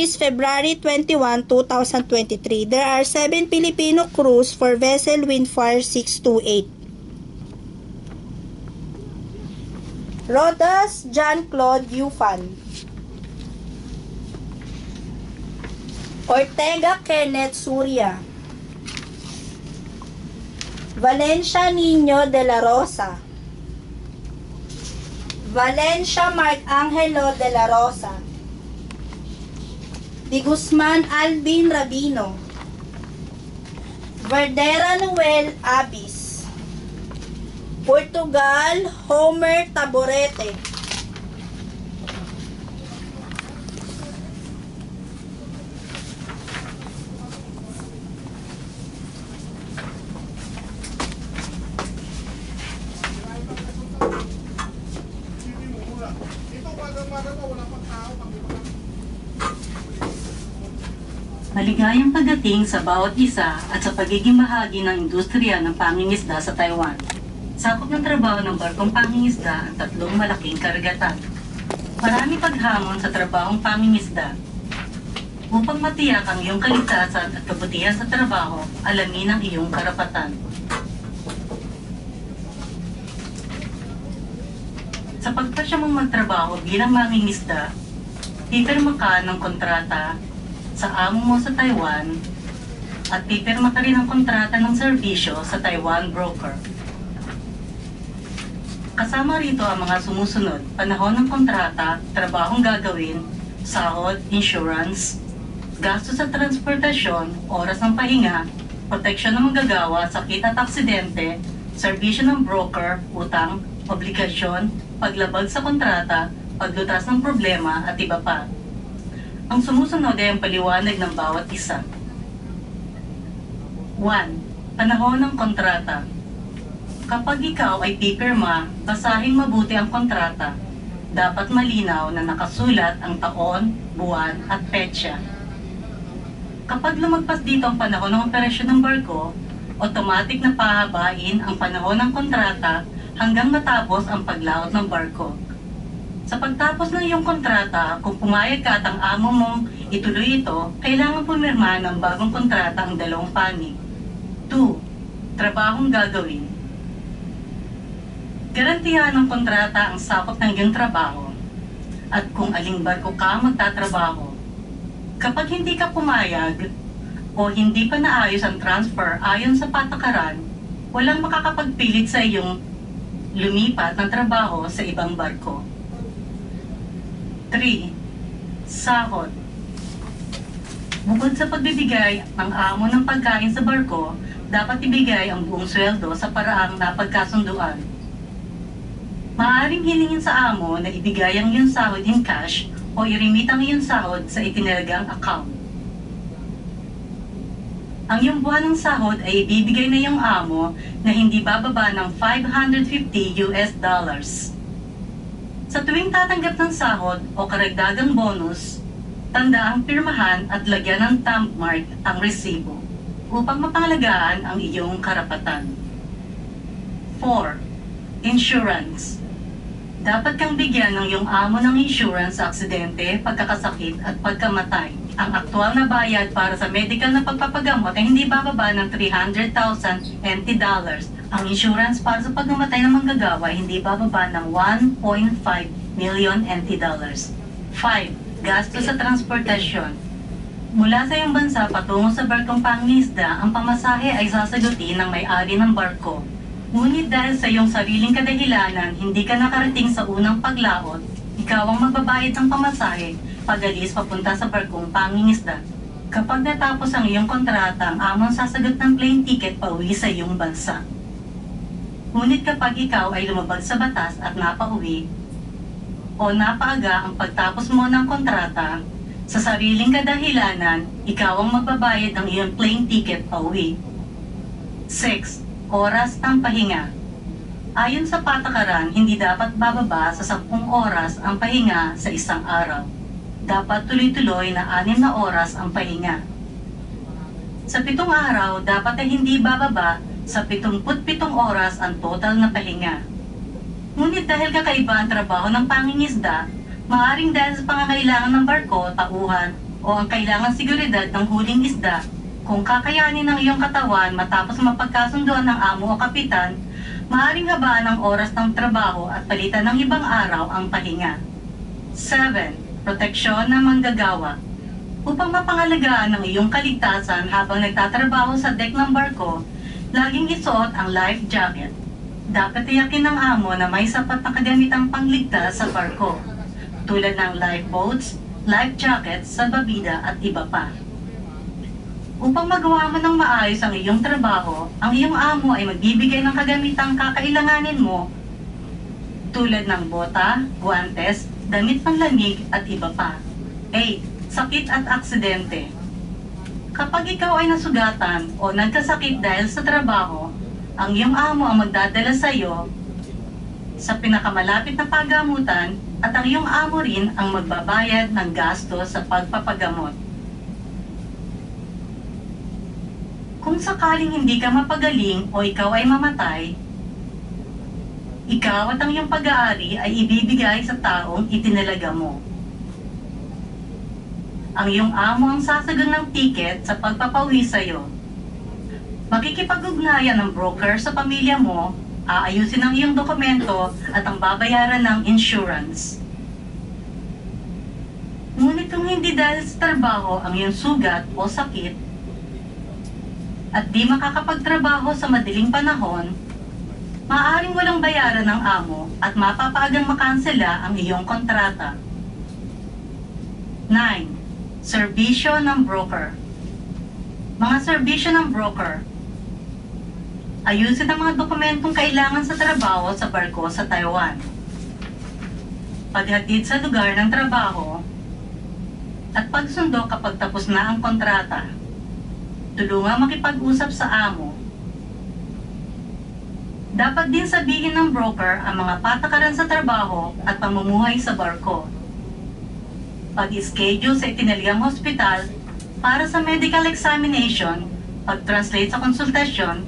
is February 21, 2023. There are 7 Filipino crews for vessel Windfire 628. Rodas John-Claude Yufan. Ortega Kenneth Surya. Valencia Niño de la Rosa. Valencia Mark Angelo de la Rosa. Di Guzman Alvin Rabino. Verdera Noel Abis. Portugal Homer Taborete. Maligayang pagdating sa bawat isa at sa pagiging bahagi ng industriya ng pangingisda sa Taiwan. Sakop ng trabaho ng barkong pangingisda ang tatlong malaking karagatan. Marami paghamon sa trabahong pangingisda. Upang matiyak ang iyong kaligtasan at kabutihan sa trabaho, alamin ang iyong karapatan. Sa pagpasya mong magtrabaho bilang mangingisda, pipirma ka ng kontrata sa amo mo sa Taiwan at pipirma ka rin ang kontrata ng serbisyo sa Taiwan broker. Kasama rito ang mga sumusunod, panahon ng kontrata, trabahong gagawin, sahod, insurance, gastos sa transportasyon, oras ng pahinga, proteksyon ng manggagawa, sakit at aksidente, serbisyo ng broker, utang, obligasyon, paglabag sa kontrata, paglutas ng problema at iba pa. Ang sumusunod ay ang paliwanag ng bawat isa. 1. Panahon ng kontrata. Kapag ikaw ay pipirma, basahin mabuti ang kontrata. Dapat malinaw na nakasulat ang taon, buwan at petsa. Kapag lumagpas dito ang panahon ng operasyon ng barko, automatic na pahabain ang panahon ng kontrata hanggang matapos ang paglaot ng barko. Sa pagtapos ng iyong kontrata, kung pumayag ka at ang amo mong ituloy ito, kailangan pumirma ng bagong kontrata ang dalawang panig. 2. Trabahong gagawin. Garantihan ng kontrata ang sakop ng iyong trabaho at kung aling barko ka magtatrabaho. Kapag hindi ka pumayag o hindi pa naayos ang transfer ayon sa patakaran, walang makakapagpilit sa iyong lumipat ng trabaho sa ibang barko. 3. Sahod Bukod sa pagbibigay ng amo ng pagkain sa barko, dapat ibigay ang buong sweldo sa paraang napagkasunduan. Maaaring hilingin sa amo na ibigay ang iyong sahod in cash o irimit ang iyong sahod sa itinalagang account. Ang iyong buwan ng sahod ay ibibigay na iyong amo na hindi bababa ng 550 US dollars. Sa tuwing tatanggap ng sahod o karagdagang bonus, tanda ang pirmahan at lagyan ng thumb mark ang resibo upang mapangalagaan ang iyong karapatan. 4. Insurance dapat kang bigyan ng iyong amo ng insurance sa aksidente, pagkakasakit at pagkamatay. Ang aktual na bayad para sa medical na pagpapagamot ay hindi bababa ng 300,000 NT dollars. Ang insurance para sa pagmamatay ng manggagawa hindi bababa ng 1.5 million NT dollars. 5. Gasto sa transportasyon. Mula sa iyong bansa patungo sa barkong pangisda, ang pamasahe ay sasagutin ng may-ari ng barko. Ngunit dahil sa iyong sariling kadahilanan, hindi ka nakarating sa unang paglaot, ikaw ang magbabayad ng pamasahe pag-alis papunta sa barkong pangingisda. Kapag natapos ang iyong kontrata, ang amang sasagot ng plane ticket pa uwi sa iyong bansa. Ngunit kapag ikaw ay lumabag sa batas at napauwi, o napaaga ang pagtapos mo ng kontrata, sa sariling kadahilanan, ikaw ang magbabayad ng iyong plane ticket pa uwi. 6. Oras ng pahinga. Ayon sa patakaran, hindi dapat bababa sa 10 oras ang pahinga sa isang araw. Dapat tuloy-tuloy na 6 na oras ang pahinga. Sa pitong araw, dapat ay hindi bababa sa 77 oras ang total na pahinga. Ngunit dahil kakaiba ang trabaho ng pangingisda, maaring dahil sa pangangailangan ng barko, tauhan, o ang kailangan seguridad ng huling isda kung kakayanin ng iyong katawan matapos mapagkasunduan ng amo o kapitan, maaaring habaan ang oras ng trabaho at palitan ng ibang araw ang pahinga. 7. Proteksyon ng manggagawa Upang mapangalagaan ang iyong kaligtasan habang nagtatrabaho sa deck ng barko, laging isuot ang life jacket. Dapat tiyakin ng amo na may sapat na kagamitang pangligtas sa barko, tulad ng lifeboats, life jackets sa babida at iba pa. Upang magawa mo ng maayos ang iyong trabaho, ang iyong amo ay magbibigay ng kagamitang kakailanganin mo tulad ng bota, guantes, damit panlamig at iba pa. 8. Sakit at aksidente Kapag ikaw ay nasugatan o nagkasakit dahil sa trabaho, ang iyong amo ang magdadala sa iyo sa pinakamalapit na pagamutan at ang iyong amo rin ang magbabayad ng gasto sa pagpapagamot. Kung sakaling hindi ka mapagaling o ikaw ay mamatay, ikaw at ang iyong pag-aari ay ibibigay sa taong itinalaga mo. Ang iyong amo ang sasagot ng ticket sa pagpapawi sa iyo. Makikipag-ugnayan ng broker sa pamilya mo, aayusin ang iyong dokumento at ang babayaran ng insurance. Ngunit kung hindi dahil sa trabaho ang iyong sugat o sakit, at di makakapagtrabaho sa madiling panahon, maaaring walang bayaran ng amo at mapapaagang makansela ang iyong kontrata. 9. Serbisyo ng broker Mga serbisyo ng broker Ayusin ang mga dokumentong kailangan sa trabaho sa barko sa Taiwan. Paghatid sa lugar ng trabaho at pagsundo kapag tapos na ang kontrata tulungan makipag-usap sa amo. Dapat din sabihin ng broker ang mga patakaran sa trabaho at pamumuhay sa barko. Pag-schedule sa itinaligang hospital para sa medical examination, pag-translate sa konsultasyon,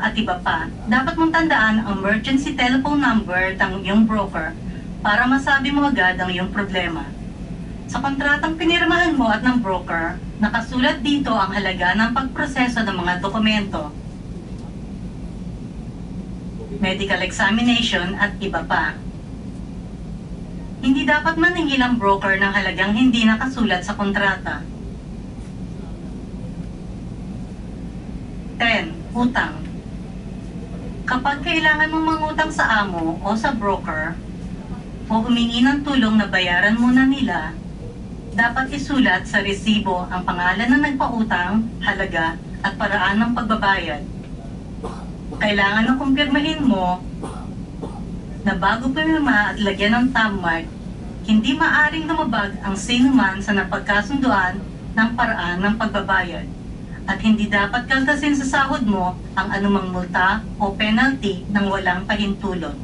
at iba pa, dapat mong tandaan ang emergency telephone number ng iyong broker para masabi mo agad ang iyong problema. Sa kontratang pinirmahan mo at ng broker, Nakasulat dito ang halaga ng pagproseso ng mga dokumento, medical examination at iba pa. Hindi dapat maningil ang broker ng halagang hindi nakasulat sa kontrata. 10. Utang Kapag kailangan mong mangutang sa amo o sa broker, o humingi ng tulong na bayaran muna nila, dapat isulat sa resibo ang pangalan ng nagpautang, halaga, at paraan ng pagbabayad. Kailangan na kumpirmahin mo na bago pumirma at lagyan ng mark, hindi maaring lumabag ang sinuman sa napagkasunduan ng paraan ng pagbabayad at hindi dapat kaltasin sa sahod mo ang anumang multa o penalty ng walang pahintulot.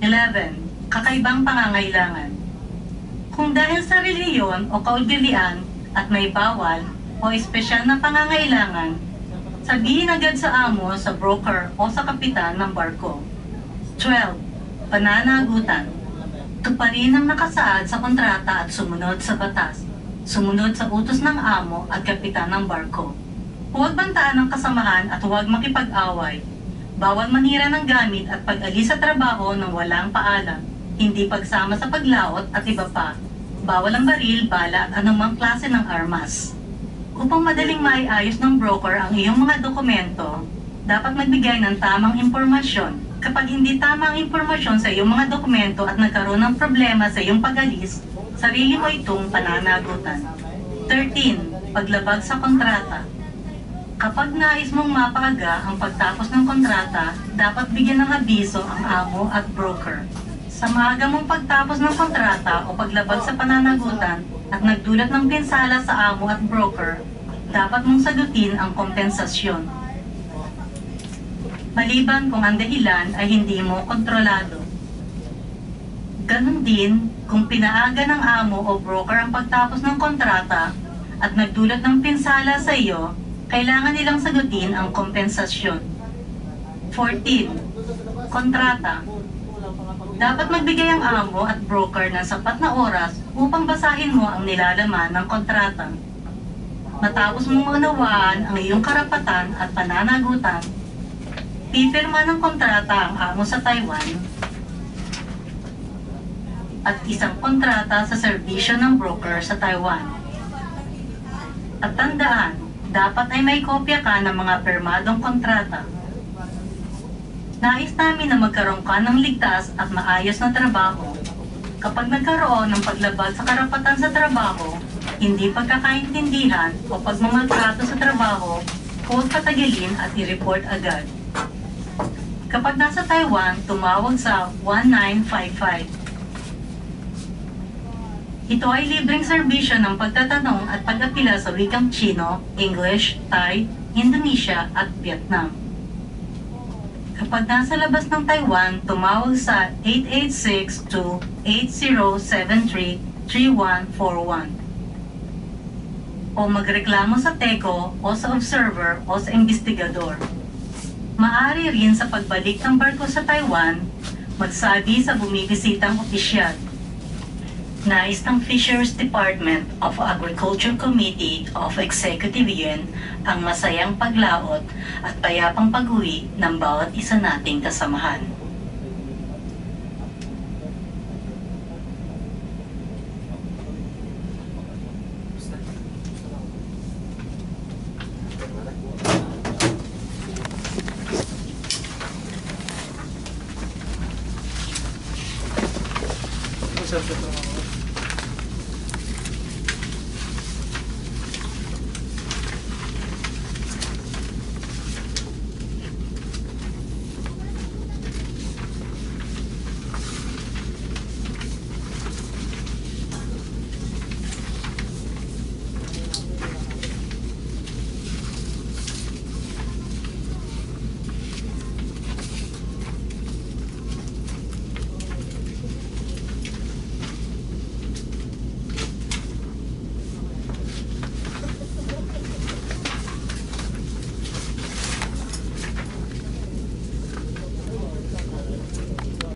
11. Kakaibang pangangailangan kung dahil sa reliyon o kaugilian at may bawal o espesyal na pangangailangan, sabihin agad sa amo, sa broker o sa kapitan ng barko. 12. Pananagutan Tuparin ang nakasaad sa kontrata at sumunod sa batas. Sumunod sa utos ng amo at kapitan ng barko. Huwag bantaan ang kasamahan at huwag makipag-away. Bawal manira ng gamit at pag-alis sa trabaho ng walang paalam, hindi pagsama sa paglaot at iba pa bawal ang baril, bala at anumang klase ng armas. Upang madaling maiayos ng broker ang iyong mga dokumento, dapat magbigay ng tamang impormasyon. Kapag hindi tama ang impormasyon sa iyong mga dokumento at nagkaroon ng problema sa iyong pag-alis, sarili mo itong pananagutan. 13. Paglabag sa kontrata. Kapag nais mong mapaaga ang pagtapos ng kontrata, dapat bigyan ng abiso ang amo at broker. Sa maaga mong pagtapos ng kontrata o paglabag sa pananagutan at nagdulot ng pinsala sa amo at broker, dapat mong sagutin ang kompensasyon. Maliban kung ang dahilan ay hindi mo kontrolado. Ganon din kung pinaaga ng amo o broker ang pagtapos ng kontrata at nagdulot ng pinsala sa iyo, kailangan nilang sagutin ang kompensasyon. 14. Kontrata Dapat magbigay ang amo at broker ng sapat na oras upang basahin mo ang nilalaman ng kontrata. Matapos mong maunawaan ang iyong karapatan at pananagutan, pipirma ng kontrata ang amo sa Taiwan at isang kontrata sa serbisyo ng broker sa Taiwan. At tandaan, dapat ay may kopya ka ng mga permadong kontrata. Nais namin na magkaroon ka ng ligtas at maayos na trabaho. Kapag nagkaroon ng paglabag sa karapatan sa trabaho, hindi pagkakaintindihan o pagmamaltrato sa trabaho, huwag patagilin at i-report agad. Kapag nasa Taiwan, tumawag sa 1955. Ito ay libreng serbisyo ng pagtatanong at pag-apila sa wikang Chino, English, Thai, Indonesia at Vietnam. Kapag nasa labas ng Taiwan, tumawag sa 886-2873-3141 o magreklamo sa TECO o sa observer o sa investigador. Maari rin sa pagbalik ng barko sa Taiwan, magsabi sa bumibisitang opisyal. Nais ng Fisheries Department of Agriculture Committee of Executive Yuan ang masayang paglaot at payapang pag-uwi ng bawat isa nating kasamahan. Gracias.